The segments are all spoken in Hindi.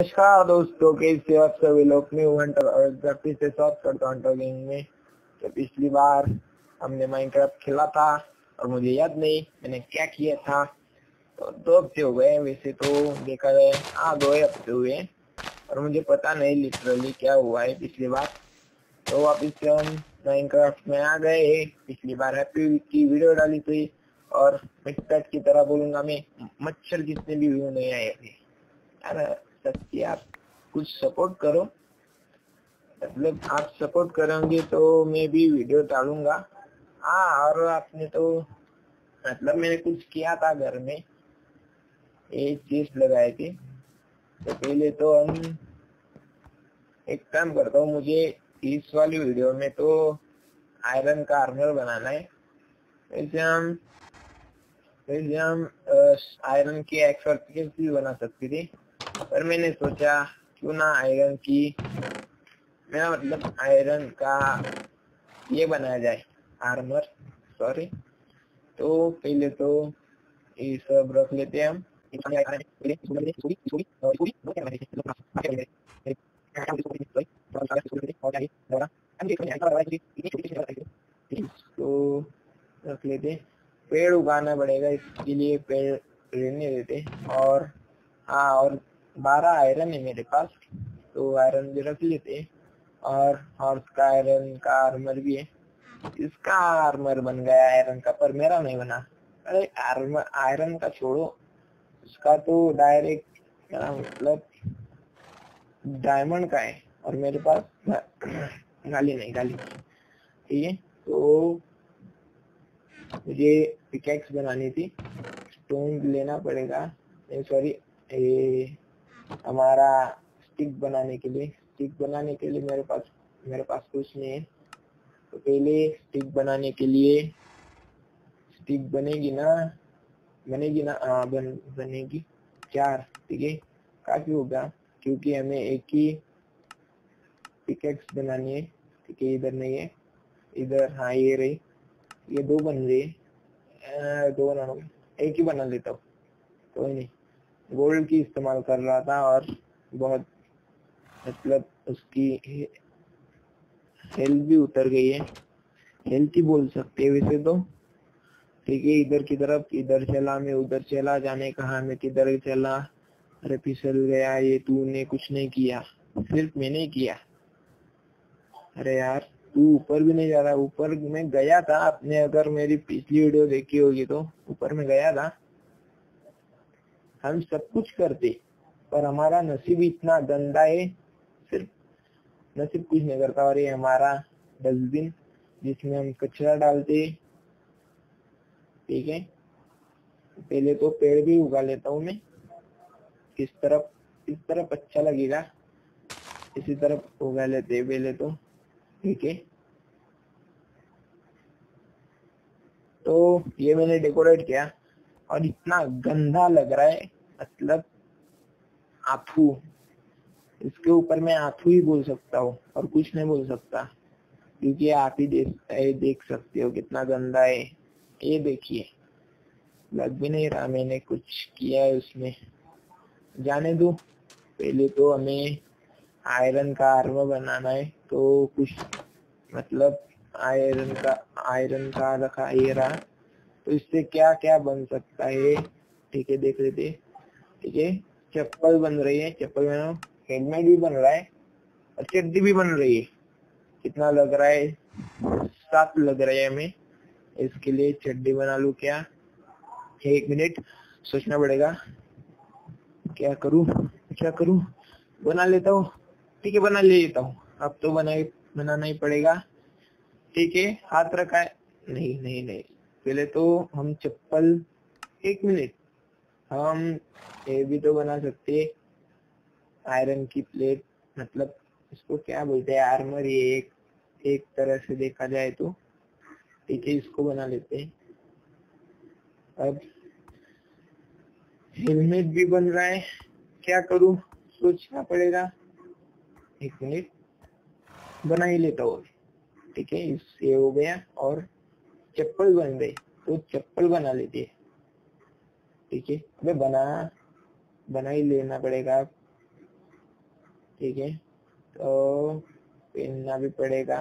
नमस्कार दोस्तों, कैसे आप सभी लोग? न्यू हंटर और फिर से स्वागत करता गेम में। तो पिछली बार हमने माइनक्राफ्ट खेला था और मुझे याद नहीं मैंने क्या किया था। तो दो हफ़्ते हो गए वैसे तो देखा जाए हाँ दो हफ़्ते हुए और मुझे पता नहीं लिटरली क्या हुआ है पिछली बार। तो वापिस से हम माइनक्राफ्ट में आ गए पिछली बार हैप्पी की वीडियो डाली थी और मिक्सपेट की तरह बोलूँगा मैं, मच्छर जितने भी व्यू नहीं आए थे यार सकती आप कुछ सपोर्ट करो। मतलब आप सपोर्ट करेंगे तो मैं भी वीडियो डालूँगा। हाँ और आपने तो मतलब मैंने कुछ किया था घर में। एक चीज़ लगाए थे। तो पहले तो हम एक काम करता हूँ, मुझे इस वाली वीडियो में तो आयरन का आर्मर बनाना है। वैसे हम वैसे हम आयरन की एक्सपर्ट भी बना सकते थे। पर मैंने सोचा, क्यों ना आयरन की, मेरा मतलब आयरन का ये बनाया जाए आर्मर सॉरी तो पहले तो ये सब रख लेते हैं हम। तो रख लेते पेड़ उगाना पड़ेगा, इसके लिए पेड़ रहने देते और हाँ और बारह आयरन है मेरे पास तो आयरन भी रख लेते और हॉर्स का आयरन का आर्मर भी है। इसका आर्मर बन गया आयरन का? पर मेरा नहीं बना। अरे आर्मर आयरन का छोड़ो। उसका तो डायरेक्ट क्या मतलब डायमंड का है। और मेरे पास गाली नहीं, गाली ठीक है? तो मुझे पिकेक्स बनानी थी। स्टोन लेना पड़ेगा। सॉरी हमारा स्टिक बनाने के लिए स्टिक बनाने के लिए मेरे पास मेरे पास कुछ नहीं है। तो पहले स्टिक बनाने के लिए स्टिक बनेगी ना बनेगी ना हाँ बन, बनेगी। चार, ठीक है? काफ़ी होगा क्योंकि हमें एक ही पिकेक्स बनानी है, ठीक है? इधर नहीं है, इधर हाँ ये रही। ये दो बन रही है। दो बना एक ही बना लेता हूँ। कोई नहीं। गोल्ड की इस्तेमाल कर रहा था और बहुत मतलब उसकी हेल्थ भी उतर गई है। हेल्थ ही बोल सकते हैं वैसे तो। ठीक है, इधर की तरफ़, इधर चला, मैं उधर चला, जाने कहा, मैं किधर चला, अरे फिसल गया, ये तूने कुछ नहीं किया, सिर्फ़ मैंने किया। अरे यार, तू ऊपर भी नहीं जा रहा, ऊपर मैं गया था, आपने अगर मेरी पिछली वीडियो देखी होगी तो ऊपर में गया था। हम सब कुछ करते, पर हमारा नसीब इतना गंदा है, सिर्फ़ नसीब कुछ नहीं करता। और ये हमारा डस्टबिन जिसमें हम कचरा डालते, ठीक है? पहले तो पेड़ भी उगा लेता हूँ मैं। किस तरफ़ इस तरफ़ अच्छा लगेगा, इसी तरफ़ उगा लेते पहले तो ठीक है? तो ये मैंने डेकोरेट किया, और इतना गंदा लग रहा है। मतलब आथू इसके ऊपर मैं आथू ही बोल सकता हूँ और कुछ नहीं बोल सकता, क्योंकि आप ही देख देख सकते हो कितना गंदा है। ये देखिए, लग भी नहीं रहा मैंने कुछ किया है उसमें। जाने दो, पहले तो हमें आयरन का आर्मर बनाना है तो कुछ मतलब आयरन का आयरन का रखा ये रहा। तो इससे क्या क्या बन सकता है? ठीक है, देख लेते। ठीक है, चप्पल बन रही है, चप्पल में हेलमेट भी बन रहा है और चड्डी भी बन रही है। कितना लग रहा है? सात लग रहा है हमें। इसके लिए चड्डी बना लू क्या? एक मिनट, सोचना पड़ेगा। क्या करूँ? क्या करूँ? बना लेता हूँ। ठीक है, बना ले लेता हूँ। अब तो बना बनाना ही पड़ेगा। ठीक है, हाथ रखा है। नहीं नहीं नहीं। पहले तो हम चप्पल, एक मिनट। हम ये भी तो बना सकते आयरन की प्लेट मतलब इसको क्या बोलते हैं? आर्मर ये एक एक तरह से देखा जाए तो। ठीक है, इसको बना लेते हैं। अब हेलमेट भी बन रहा है। क्या करूँ? सोचना पड़ेगा। एक मिनट। बना ही लेता हूँ। ठीक है, इससे हो गया और चप्पल बन गई। तो चप्पल बना लेते हैं। ठीक है? अबे बना बना ही लेना पड़ेगा। ठीक है? तो पहनना भी पड़ेगा।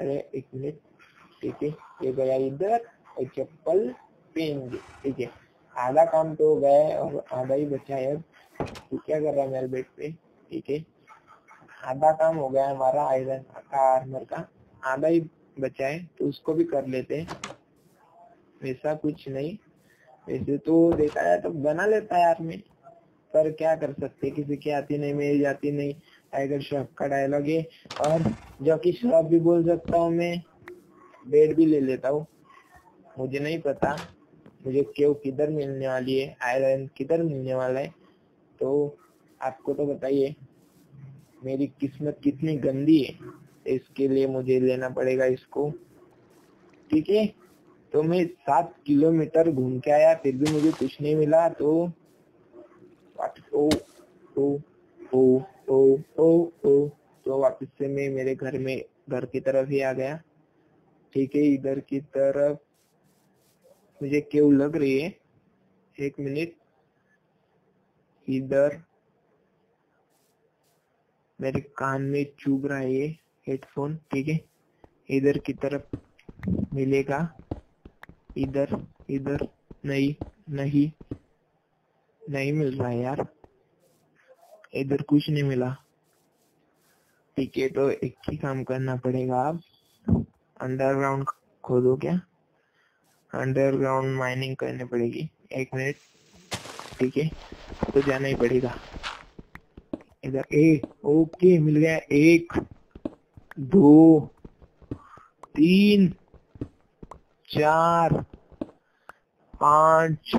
अरे, एक मिनट। ठीक है? ये गया इधर, और चप्पल पहन ठीक है? आधा काम तो हो गया और आधा ही बचा है अब। तो क्या कर रहा है मेरे बेड पे? ठीक है? आधा काम हो गया हमारा आयरन का, आर्मर का। आधा ही बचा है तो उसको भी कर लेते हैं। वैसा कुछ नहीं। वैसे तो देखा जाए तो बना लेता है आर्मी पर क्या कर सकते? किसी की आती नहीं, मेरी जाती नहीं। टाइगर श्रॉफ का डायलॉग है, और जो कि श्रॉफ भी बोल सकता हूँ मैं। बेड भी ले लेता हूँ। मुझे नहीं पता, मुझे क्यों किधर मिलने वाली है? आयरन किधर मिलने वाला है? तो आपको तो बताइए, मेरी किस्मत कितनी गंदी है। इसके लिए मुझे लेना पड़ेगा इसको। ठीक है? तो मैं सात किलोमीटर घूम के आया, फिर भी मुझे कुछ नहीं मिला तो ओ ओ ओ ओ ओ ओ तो वापस से मैं मेरे घर में, घर की तरफ़ ही आ गया। ठीक है, इधर की तरफ़ मुझे क्यों लग रही है? एक मिनट। इधर मेरे कान में चुभ रहा है हेडफोन ठीक है। इधर की तरफ़ मिलेगा। इधर इधर, नहीं नहीं नहीं मिल रहा है यार। इधर कुछ नहीं मिला। ठीक है तो एक ही काम करना पड़ेगा आप अंडरग्राउंड खोदो क्या? अंडरग्राउंड माइनिंग करनी पड़ेगी। एक मिनट ठीक है तो जाना ही पड़ेगा। इधर ए ओके मिल गया। एक, दो, तीन चार, पाँच,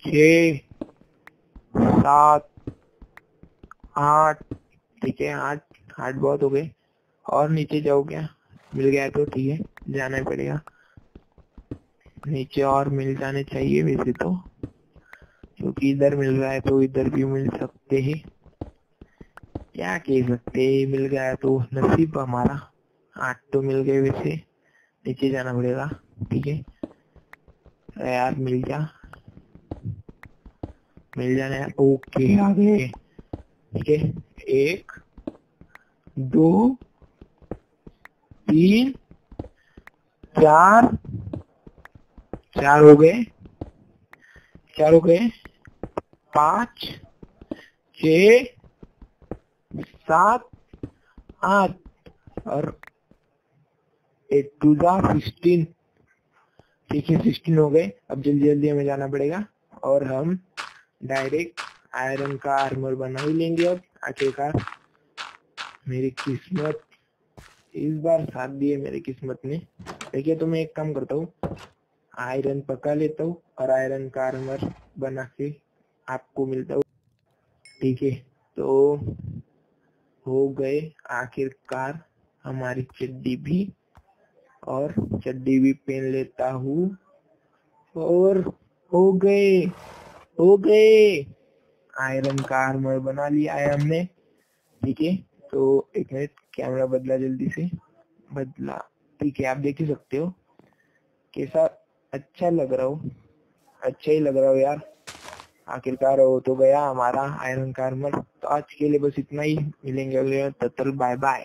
छ, सात, आठ। ठीक है, आठ आठ बहुत हो गए। और नीचे जाओ क्या मिल गया तो ठीक है, जाना पड़ेगा। नीचे और मिल जाने चाहिए वैसे तो क्योंकि इधर मिल रहा है तो इधर भी मिल सकते हैं। क्या कह सकते मिल गया तो नसीब हमारा। आठ तो मिल गए वैसे। नीचे जाना पड़ेगा ठीक है? यार मिल जा। मिल जाने यार ओके आ गए ठीक है? एक दो तीन चार चार हो गए। चार हो गए। पाँच छ सात आठ। और एट टू जा ठीक है सिक्सटीन हो गए। अब जल्दी जल्दी हमें जाना पड़ेगा। और हम डायरेक्ट आयरन का आर्मर बना ही लेंगे अब। आखिरकार, मेरी किस्मत, इस बार साथ दिए मेरी किस्मत ने। देखिए तो मैं एक काम करता हूँ। आयरन पका लेता हूँ और आयरन का आर्मर बना के आपको मिलता हूँ। ठीक है तो हो गए। आखिरकार, हमारी चड्डी भी और चड्डी भी पहन लेता हूँ। और हो गए हो गए। आयरन का आर्मर बना लिया है हमने। ठीक है तो एक मिनट कैमरा बदला जल्दी से। बदला, ठीक है, आप देख ही सकते हो। कैसा अच्छा लग रहा हो। अच्छा ही लग रहा हो यार। आखिरकार हो तो गया हमारा आयरन का आर्मर तो आज के लिए बस इतना ही। मिलेंगे अगले तत्ल बाय बाय